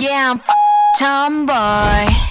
Yeah, I'm f- tomboy.